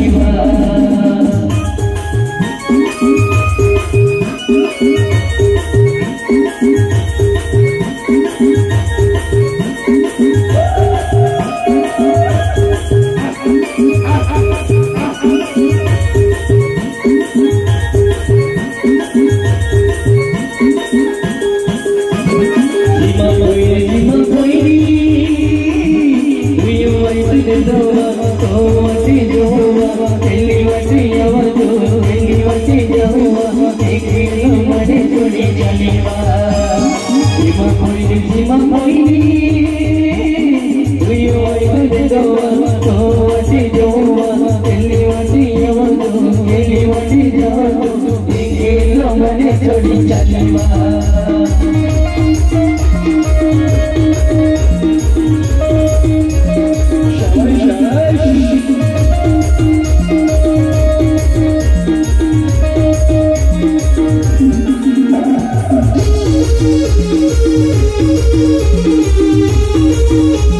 Shiva. Música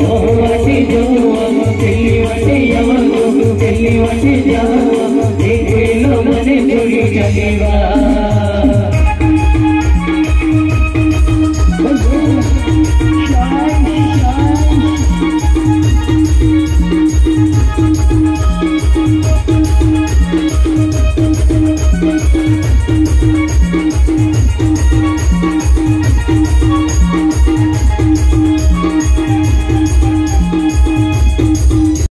Oh, my dear, my dear, my dear, my dear,